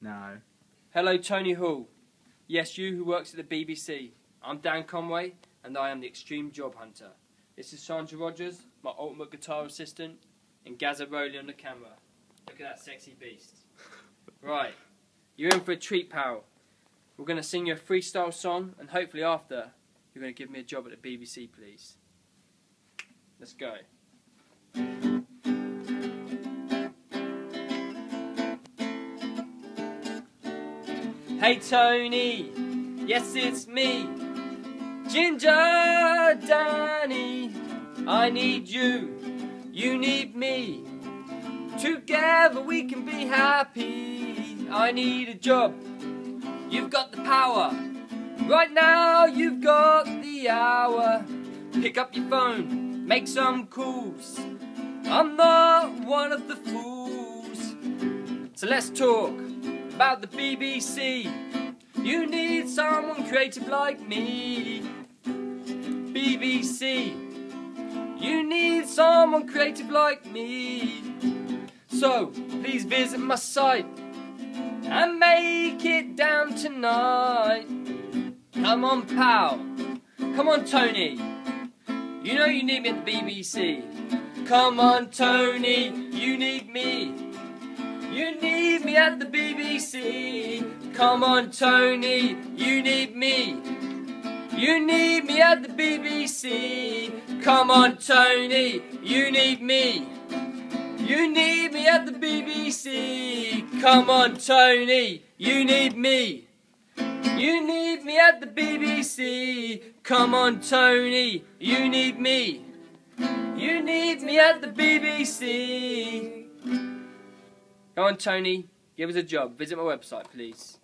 No. Hello, Tony Hall. Yes, you who works at the BBC. I'm Dan Conway, and I am the Extreme Job Hunter. This is Sandra Rogers, my ultimate guitar assistant, and Gaza Rowley on the camera. Look at that sexy beast. Right, you're in for a treat, pal. We're going to sing you a freestyle song, and hopefully after, you're going to give me a job at the BBC, please. Let's go. Hey Tony, yes it's me, Ginger Danny. I need you, you need me. Together we can be happy. I need a job, you've got the power. Right now you've got the hour. Pick up your phone, make some calls. I'm not one of the fools. So let's talk about the BBC. You need someone creative like me. BBC. You need someone creative like me. So please visit my site and make it down tonight. Come on, pal. Come on, Tony. You know you need me at the BBC. Come on, Tony. You need me. You need me at the BBC. Come on, Tony, you need me. You need me at the BBC. Come on, Tony, you need me. You need me at the BBC. Come on, Tony, you need me. You need me at the BBC. Come on, Tony, you need me. You need me at the BBC. Come on, Tony. Give us a job. Visit my website, please.